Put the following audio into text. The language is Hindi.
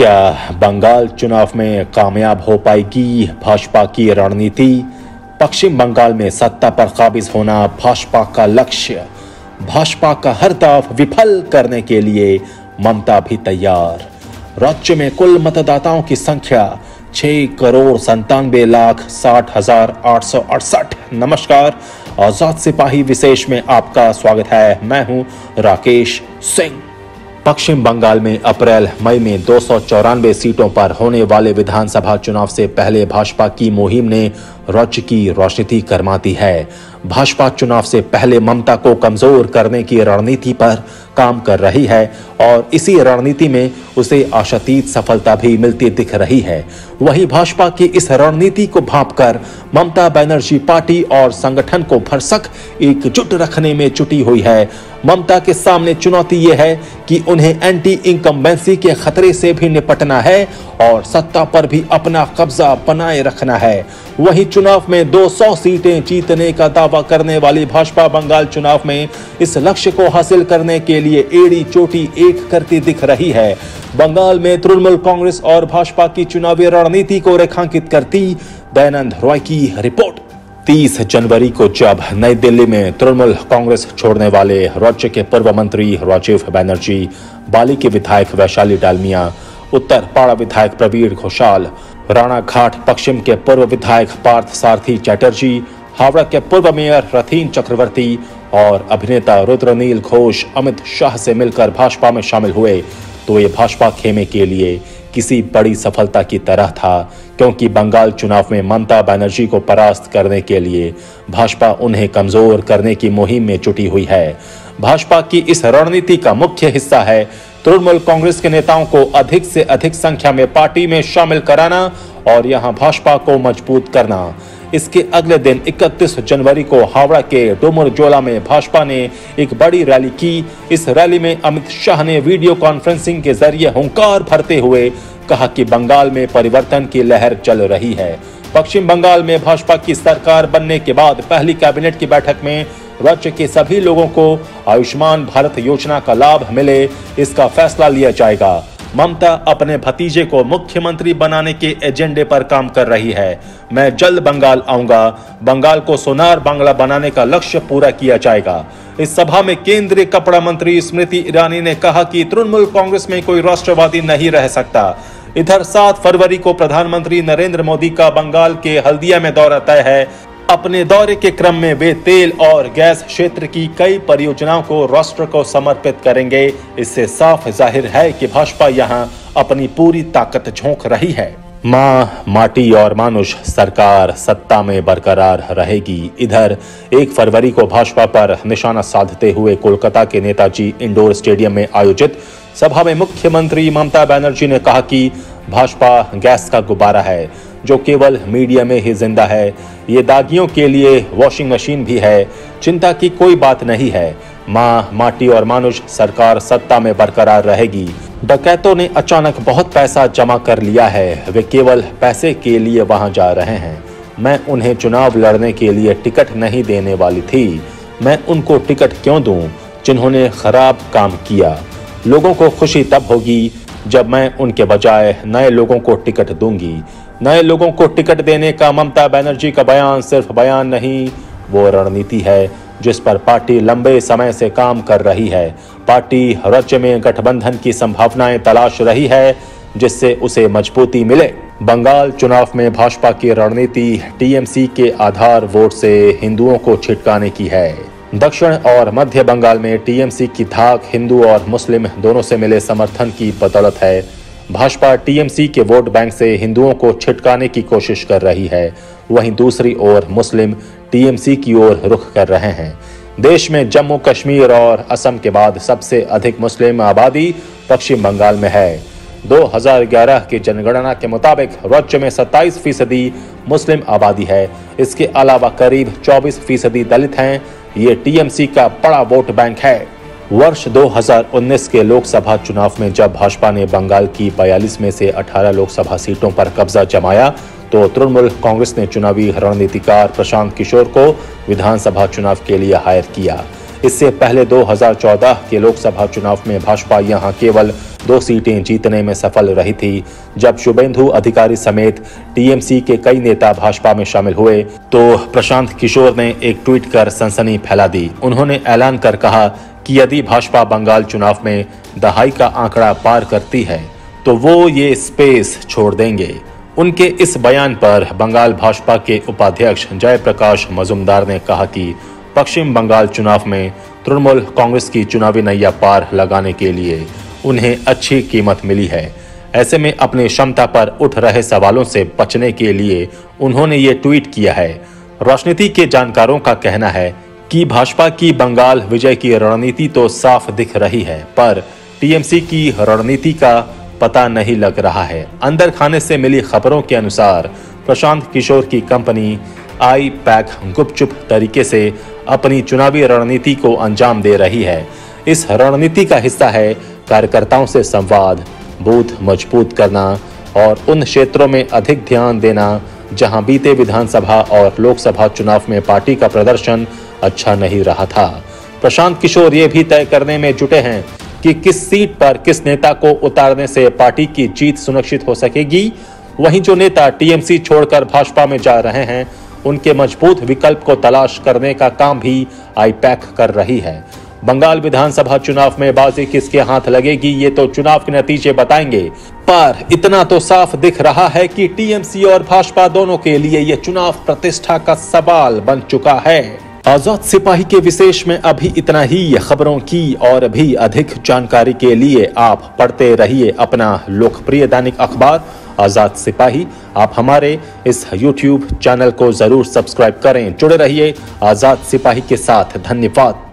क्या बंगाल चुनाव में कामयाब हो पाएगी भाजपा की रणनीति? पश्चिम बंगाल में सत्ता पर काबिज होना भाजपा का लक्ष्य। भाजपा का हर दाव विफल करने के लिए ममता भी तैयार। राज्य में कुल मतदाताओं की संख्या छह करोड़ संतानवे लाख साठ हज़ार आठ सौ अड़सठ। नमस्कार, आज़ाद सिपाही विशेष में आपका स्वागत है। मैं हूँ राकेश सिंह। पश्चिम बंगाल में अप्रैल, मई में दो सौ चौरानबे सीटों पर होने वाले विधानसभा चुनाव से पहले भाजपा की मुहिम ने राज्य की राजनीति करमाती है। भाजपा चुनाव से पहले ममता को कमज़ोर करने की रणनीति पर काम कर रही है और इसी रणनीति में उसे आशातीत सफलता भी मिलती दिख रही है। वहीं भाजपा की इस रणनीति को भांपकर ममता बनर्जी पार्टी और संगठन को भरसक एकजुट रखने में जुटी हुई है। ममता के सामने चुनौती यह है कि उन्हें एंटी इनकम्बेंसी के खतरे से भी निपटना है और सत्ता पर भी अपना कब्जा बनाए रखना है। वहीं चुनाव में 200 सीटें जीतने का दावा करने वाली भाजपा बंगाल चुनाव में इस लक्ष्य को हासिल करने के लिए एड़ी चोटी एक करती दिख रही है। बंगाल में तृणमूल कांग्रेस और भाजपा की चुनावी रणनीति को रेखांकित करती दयानंद रॉय की रिपोर्ट। 30 जनवरी को जब नई दिल्ली में तृणमूल कांग्रेस छोड़ने वाले राज्य के पूर्व मंत्री राजीव बैनर्जी, बाली के विधायक वैशाली डालमिया उत्तर पाड़ा विधायक प्रवीण घोषाल राणा घाट पश्चिम के पूर्व विधायक पार्थ सारथी चैटर्जी, हावड़ा के पूर्व मेयर रथीन चक्रवर्ती और अभिनेता रुद्रनील घोष, अमित शाह से मिलकर भाजपा में शामिल हुए। तो ये भाजपा खेमे के लिए किसी बड़ी सफलता की तरह था, क्योंकि बंगाल चुनाव में ममता बनर्जी को परास्त करने के लिए भाजपा उन्हें कमज़ोर करने की मुहिम में जुटी हुई है। भाजपा की इस रणनीति का मुख्य हिस्सा है तृणमूल कांग्रेस के नेताओं को अधिक से अधिक संख्या में पार्टी में शामिल कराना और यहाँ भाजपा को मज़बूत करना। इसके अगले दिन 31 जनवरी को हावड़ा के डोमर जोला में भाजपा ने एक बड़ी रैली की। इस रैली में अमित शाह ने वीडियो कॉन्फ्रेंसिंग के ज़रिए हुंकार भरते हुए कहा कि बंगाल में परिवर्तन की लहर चल रही है। पश्चिम बंगाल में भाजपा की सरकार बनने के बाद पहली कैबिनेट की बैठक में राज्य के सभी लोगों को आयुष्मान भारत योजना का लाभ मिले, इसका फैसला लिया जाएगा। ममता अपने भतीजे को मुख्यमंत्री बनाने के एजेंडे पर काम कर रही है। मैं जल्द बंगाल आऊँगा। बंगाल को सोनार बांग्ला बनाने का लक्ष्य पूरा किया जाएगा। इस सभा में केंद्रीय कपड़ा मंत्री स्मृति ईरानी ने कहा कि तृणमूल कांग्रेस में कोई राष्ट्रवादी नहीं रह सकता। इधर सात फरवरी को प्रधानमंत्री नरेंद्र मोदी का बंगाल के हल्दिया में दौरा तय है। अपने दौरे के क्रम में वे तेल और गैस क्षेत्र की कई परियोजनाओं को राष्ट्र को समर्पित करेंगे। इससे साफ़ ज़ाहिर है कि भाजपा यहाँ अपनी पूरी ताकत झोंक रही है। माँ, माटी और मानुष, सरकार सत्ता में बरकरार रहेगी। इधर, एक फरवरी को भाजपा पर निशाना साधते हुए कोलकाता के नेताजी इंडोर स्टेडियम में आयोजित सभा में मुख्यमंत्री ममता बनर्जी ने कहा कि भाजपा गैस का गुब्बारा है, जो केवल मीडिया में ही ज़िंदा है। ये दागियों के लिए वॉशिंग मशीन भी है। चिंता की कोई बात नहीं है। माँ, माटी और मानुष, सरकार सत्ता में बरकरार रहेगी। डकैतों ने अचानक बहुत पैसा जमा कर लिया है। वे केवल पैसे के लिए वहाँ जा रहे हैं। मैं उन्हें चुनाव लड़ने के लिए टिकट नहीं देने वाली थी। मैं उनको टिकट क्यों दूँ, जिन्होंने खराब काम किया? लोगों को खुशी तब होगी जब मैं उनके बजाय नए लोगों को टिकट दूँगी। नए लोगों को टिकट देने का ममता बनर्जी का बयान सिर्फ़ बयान नहीं, वो रणनीति है। जिस पर पार्टी लंबे समय से काम कर रही है। पार्टी राज्य में गठबंधन की संभावनाएँ तलाश रही है, जिससे उसे मजबूती मिले। बंगाल चुनाव में भाजपा की रणनीति टीएमसी के आधार वोट से हिंदुओं को छिटकाने की है। दक्षिण और मध्य बंगाल में टीएमसी की धाक हिंदू और मुस्लिम दोनों से मिले समर्थन की बदौलत है। भाजपा टीएमसी के वोट बैंक से हिंदुओं को छिटकाने की कोशिश कर रही है। वहीं दूसरी ओर मुस्लिम टीएमसी की ओर रुख कर रहे हैं। देश में जम्मू कश्मीर और असम के बाद सबसे अधिक मुस्लिम आबादी पश्चिम बंगाल में है। 2011 की जनगणना के मुताबिक राज्य में 27 फ़ीसदी मुस्लिम आबादी है। इसके अलावा करीब 24 फ़ीसदी दलित हैं। ये टीएमसी का बड़ा वोट बैंक है। वर्ष 2019 के लोकसभा चुनाव में जब भाजपा ने बंगाल की 42 में से 18 लोकसभा सीटों पर कब्जा जमाया तो तृणमूल कांग्रेस ने चुनावी रणनीतिकार प्रशांत किशोर को विधानसभा चुनाव के लिए हायर किया। इससे पहले 2014 के लोकसभा चुनाव में भाजपा यहाँ केवल दो सीटें जीतने में सफल रही थी। जब शुभेंदु अधिकारी समेत टीएमसी के कई नेता भाजपा में शामिल हुए तो प्रशांत किशोर ने एक ट्वीट कर सनसनी फैला दी। उन्होंने ऐलान कर कहा कि यदि भाजपा बंगाल चुनाव में दहाई का आंकड़ा पार करती है तो वो ये स्पेस छोड़ देंगे। उनके इस बयान पर बंगाल भाजपा के उपाध्यक्ष जयप्रकाश मजुमदार ने कहा कि पश्चिम बंगाल चुनाव में तृणमूल कांग्रेस की चुनावी नैया पार लगाने के लिए उन्हें अच्छी कीमत मिली है। ऐसे में अपनी क्षमता पर उठ रहे सवालों से बचने के लिए उन्होंने ये ट्वीट किया है। राजनीति के जानकारों का कहना है कि भाजपा की बंगाल विजय की रणनीति तो साफ़ दिख रही है, पर टीएमसी की रणनीति का पता नहीं लग रहा है। अंदर खाने से मिली खबरों के अनुसार प्रशांत किशोर की कंपनी आई पैक गुपचुप तरीके से अपनी चुनावी रणनीति को अंजाम दे रही है। इस रणनीति का हिस्सा है कार्यकर्ताओं से संवाद, बूथ मज़बूत करना और उन क्षेत्रों में अधिक ध्यान देना, जहाँ बीते विधानसभा और लोकसभा चुनाव में पार्टी का प्रदर्शन अच्छा नहीं रहा था। प्रशांत किशोर ये भी तय करने में जुटे हैं कि किस सीट पर किस नेता को उतारने से पार्टी की जीत सुनिश्चित हो सकेगी। वहीं जो नेता टीएमसी छोड़कर भाजपा में जा रहे हैं, उनके मज़बूत विकल्प को तलाश करने का काम भी आईपैक कर रही है। बंगाल विधानसभा चुनाव में बाजी किसके हाथ लगेगी, ये तो चुनाव के नतीजे बताएँगे। पर इतना तो साफ़ दिख रहा है कि टीएमसी और भाजपा दोनों के लिए ये चुनाव प्रतिष्ठा का सवाल बन चुका है। आज़ाद सिपाही के विशेष में अभी इतना ही खबरों की और भी अधिक जानकारी के लिए आप पढ़ते रहिए अपना लोकप्रिय दैनिक अखबार, आज़ाद सिपाही। आप हमारे इस YouTube चैनल को ज़रूर सब्सक्राइब करें। जुड़े रहिए आज़ाद सिपाही के साथ। धन्यवाद।